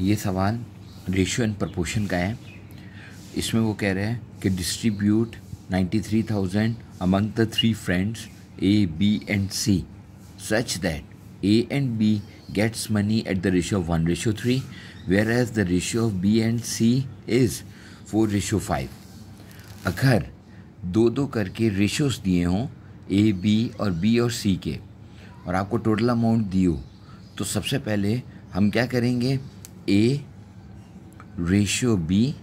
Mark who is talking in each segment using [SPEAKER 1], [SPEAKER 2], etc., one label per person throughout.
[SPEAKER 1] ये सवाल ratio and proportion का है। इसमें वो कह रहे हैं कि distribute 93,000 among the three friends A B and C such that A and B gets money at the ratio of one ratio three whereas the ratio of B and C is four ratio five अगर दो दो करके ratios दिए हों A B और B और सी के और आपको टोटल अमाउंट दियो तो सबसे पहले हम क्या करेंगे? A ratio B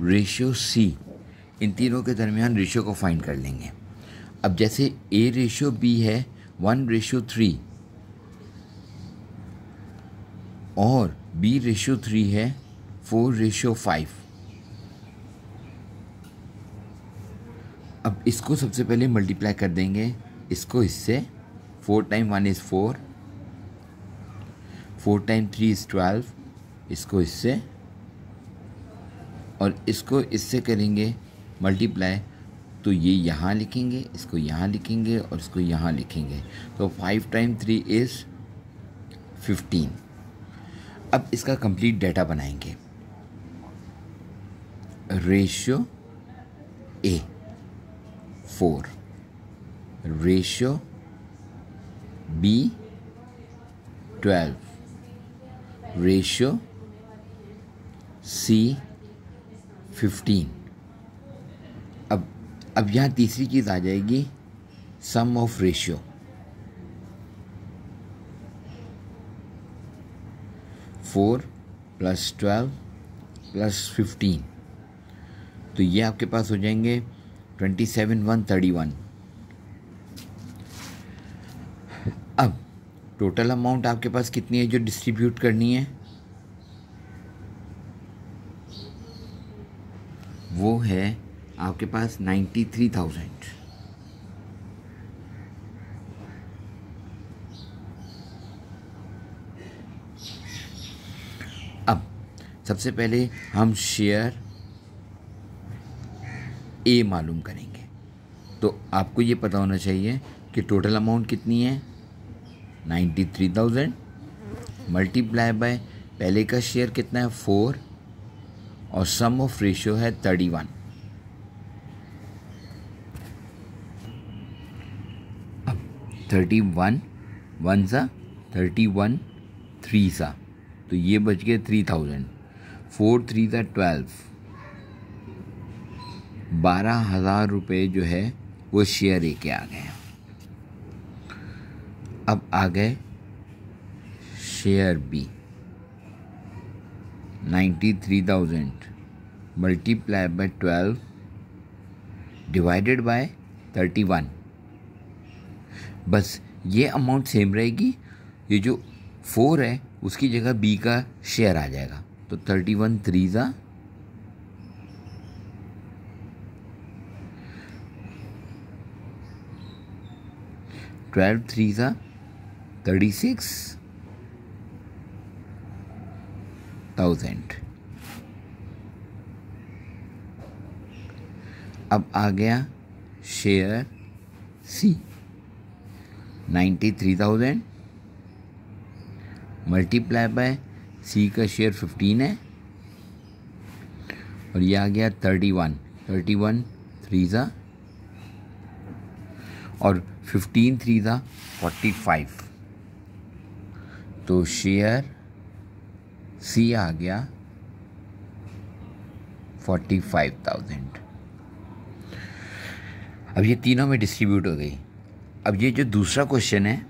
[SPEAKER 1] ratio C इन तीनों के दरमियान रेशियो को फाइंड कर लेंगे। अब जैसे ए रेशियो बी है वन रेशियो थ्री और बी रेशियो थ्री है फोर रेशियो फाइव अब इसको सबसे पहले मल्टीप्लाई कर देंगे। इसको इससे four time one is four four time three is twelve, इसको इससे, और इसको इससे करेंगे मल्टीप्लाई तो ये यहाँ लिखेंगे, इसको यहाँ लिखेंगे, और इसको यहाँ लिखेंगे तो five time three is fifteen. अब इसका कंप्लीट डाटा बनाएँगे। Ratio A, four. Ratio B, twelve. Ratio C fifteen अब अब यहाँ तीसरी चीज़ आ जाएगी sum of ratio four plus twelve plus fifteen तो ये आपके पास हो जाएँगे twenty seven one thirty one अब टोटल अमाउंट आपके पास कितनी है जो डिस्ट्रीब्यूट करनी है? वो है आपके पास नाइन्टी थ्री थाउज़ेंड अब, सबसे पहले हम शेयर ए मालूम करेंगे। तो आपको ये पता होना चाहिए कि टोटल अमाउंट कितनी है? Ninety three thousand multiply by पहले का शेयर कितना है? फोर और सम ऑफ़ रेशियो है थर्टी वन अब थर्टी वन वन सा थर्टी वन थ्री सा तो ये बच गए थ्री थाउज़ेंड फोर थ्री सा ट्वेल्व बारह हज़ार रुपये जो है, वो शेयर ए के आ गए अब आ गए share B ninety three thousand multiply by twelve divided by thirty one बस ये अमाउंट सेम रहेगी। ये जो फोर है, उसकी जगह बी का शेयर आ जाएगा। तो थर्टी वन थ्री ज़ा ट्वेल्व थ्री ज़ा थर्टी सिक्स थाउज़ेंड अब आ गया share C ninety three thousand multiply by C का शेयर फिफ्टीन है. और ये आ गया thirty one thirty one three ज़ा. और फिफ्टीन थ्री ज़ा फोर्टी फाइव तो शेयर सी आ गया फोर्टी फाइव थाउज़ेंड अब ये तीनों में डिस्ट्रीब्यूट हो गई। अब ये जो दूसरा क्वेश्चन है,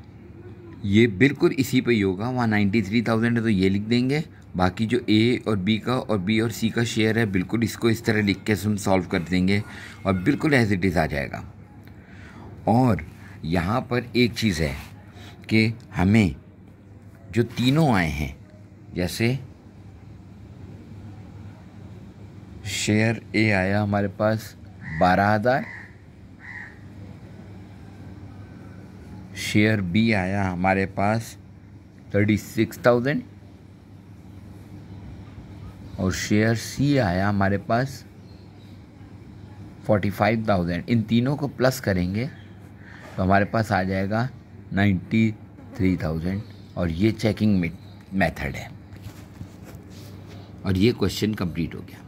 [SPEAKER 1] ये बिल्कुल इसी पे ही होगा। वहाँ नाइन्टी थ्री थाउज़ेंड है तो ये लिख देंगे। बाकी जो ए और बी का और बी और सी का शेयर है, बिल्कुल इसको इस तरह लिख के हम सॉल्व कर देंगे और बिल्कुल एज इट इज़ आ जाएगा। और यहाँ पर एक चीज़ है कि हमें जो तीनों आए हैं, जैसे शेयर ए आया हमारे पास बारह हज़ार, शेयर बी आया हमारे पास थर्टी सिक्स थाउज़ेंड और शेयर सी आया हमारे पास फोर्टी फाइव थाउज़ेंड इन तीनों को प्लस करेंगे तो हमारे पास आ जाएगा नाइन्टी थ्री थाउज़ेंड और ये चेकिंग मेथड है। और ये क्वेश्चन कंप्लीट हो गया।